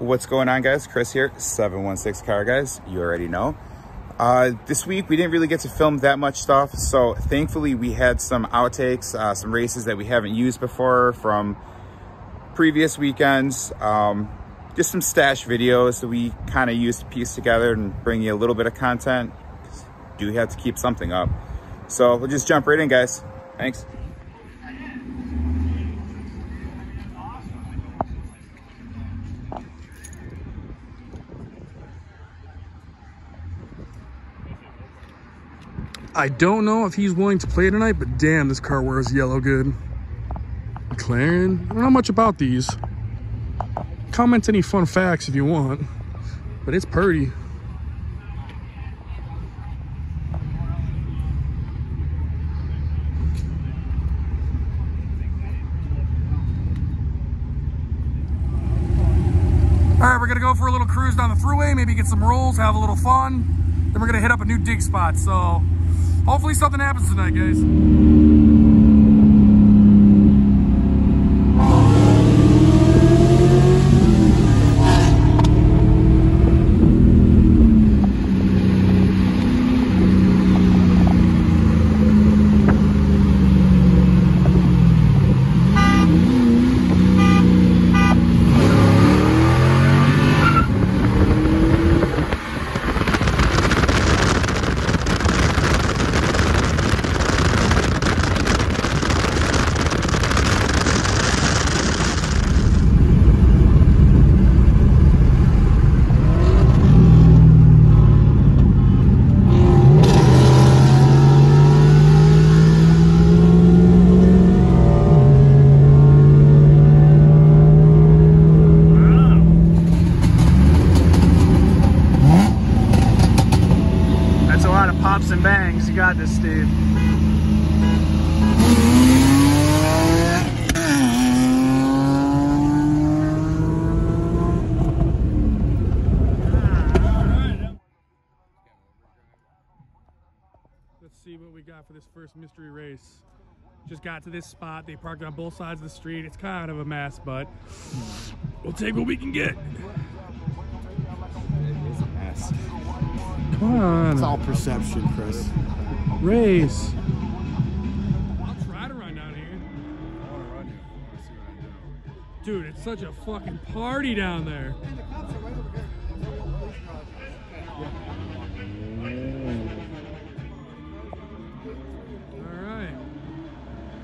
what's going on guys? Chris here, 716 Car Guys, you already know. Uh, this week we didn't really get to film that much stuff, so thankfully we had some outtakes, uh, some races that we haven't used before from previous weekends. Um, just some stash videos that we kind of used to piece together and bring you a little bit of content. Do have to keep something up. So we'll just jump right in guys. Thanks. I don't know if he's willing to play tonight, but damn, this car wears yellow good. McLaren, I don't know much about these. Comment any fun facts if you want, but it's pretty. All right, we're gonna go for a little cruise down the thruway, maybe get some rolls, have a little fun. Then we're gonna hit up a new dig spot. So hopefully something happens tonight, guys. That's a lot of pops and bangs. You got this, Steve. Let's see what we got for this first mystery race. Just got to this spot. They parked on both sides of the street. It's kind of a mess, but we'll take what we can get. It's a mess. Come on. It's all perception, Chris. Race. I'll try to run down here. Dude, it's such a fucking party down there.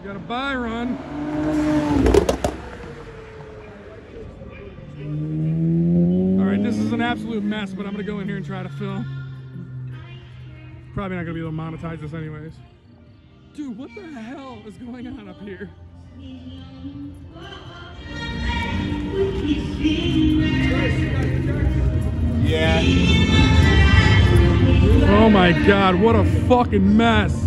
Got a buy run. All right, this is an absolute mess, but I'm gonna go in here and try to film. Probably not gonna be able to monetize this anyways. Dude, what the hell is going on up here? Yeah. Oh my god, what a fucking mess.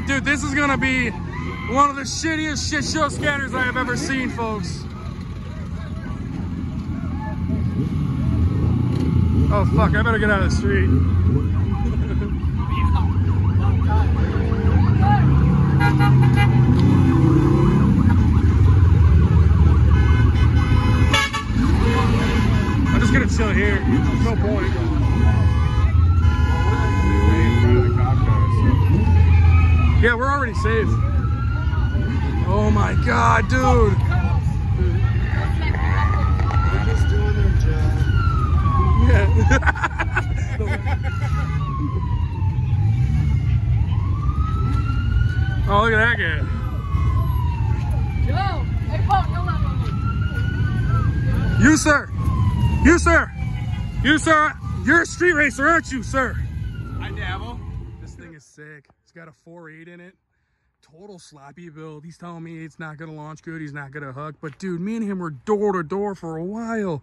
shit, dude, this is gonna be one of the shittiest shit show scanners I have ever seen, folks. Oh fuck, I better get out of the street. I'm just gonna chill here. No point. Yeah, we're already safe. Oh my god, dude. They're just doing their job. oh, look at that guy. Yo, hey, Paul, no. You, sir. You, sir. You, sir. You're a street racer, aren't you, sir? I dabble. This thing is sick. Got a 4.8 in it. Total sloppy build. He's telling me it's not gonna launch good. He's not gonna hook. But dude, me and him were door to door for a while.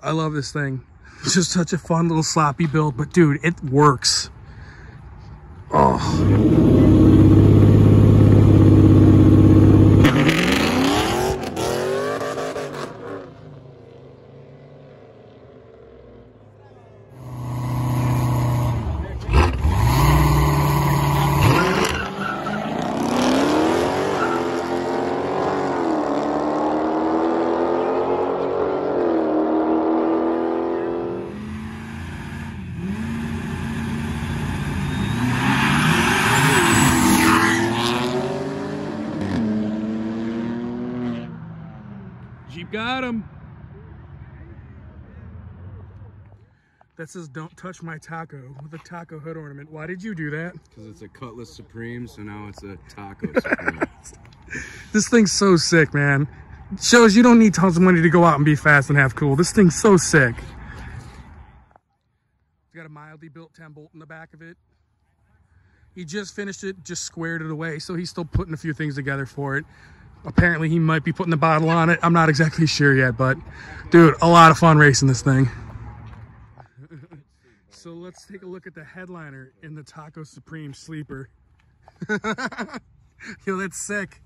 I love this thing. It's just such a fun little sloppy build. But dude, it works. Oh. Got him. That says don't touch my taco with a taco hood ornament. Why did you do that? Because it's a Cutlass Supreme, so now it's a Taco Supreme. This thing's so sick, man. It shows you don't need tons of money to go out and be fast and have cool. This thing's so sick. It's got a mildly built 10 bolt in the back of it. He just finished it, just squared it away, so he's still putting a few things together for it. Apparently he might be putting the bottle on it. I'm not exactly sure yet, but dude, a lot of fun racing this thing. so let's take a look at the headliner in the Taco Supreme Sleeper. Yo, that's sick.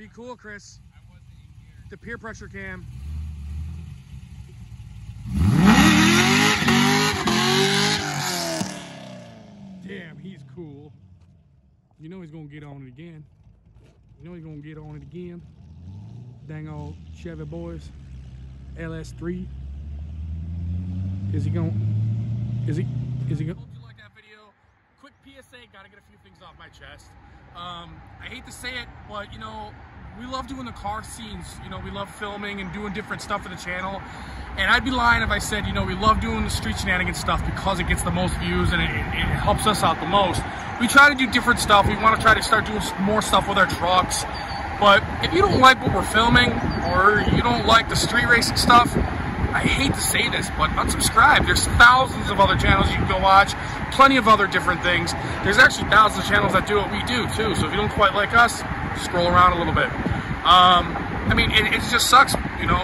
Be cool, Chris. The peer pressure cam. Damn, he's cool. You know he's gonna get on it again. You know he's gonna get on it again. Dang old Chevy boys. LS3. Is he gonna, Is he? Is he going? Hope you like that video. Quick PSA. Got to get a few things off my chest. Um, I hate to say it, but you know, we love doing the car scenes. You know, we love filming and doing different stuff for the channel. And I'd be lying if I said, you know, we love doing the street shenanigans stuff because it gets the most views and it, it, helps us out the most. We try to do different stuff. We want to try to start doing more stuff with our trucks. But if you don't like what we're filming or you don't like the street racing stuff, I hate to say this, but unsubscribe. There's thousands of other channels you can go watch, plenty of other different things. There's actually thousands of channels that do what we do too. So if you don't quite like us, scroll around a little bit. Um, I mean, it, it just sucks, you know.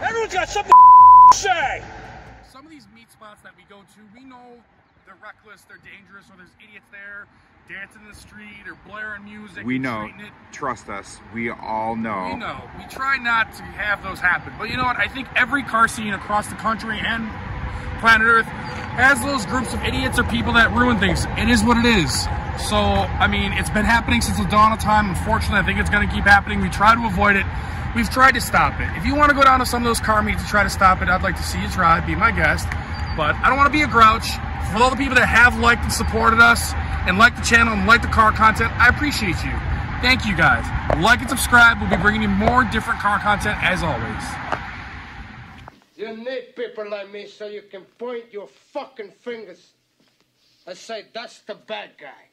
Everyone's got something to say. Some of these meet spots that we go to, we know they're reckless, they're dangerous, or there's idiots there dancing in the street or blaring music. We know. It. Trust us. We all know. We know. We try not to have those happen. But you know what? I think every car scene across the country and planet Earth has those groups of idiots or people that ruin things. It is what it is. So, I mean, it's been happening since the dawn of time. Unfortunately, I think it's going to keep happening. We try to avoid it. We've tried to stop it. If you want to go down to some of those car meets to try to stop it, I'd like to see you try. Be my guest. But I don't want to be a grouch. For all the people that have liked and supported us and like the channel and like the car content, I appreciate you. Thank you guys. Like and subscribe. We'll be bringing you more different car content as always. You need people like me so you can point your fucking fingers and say, that's the bad guy.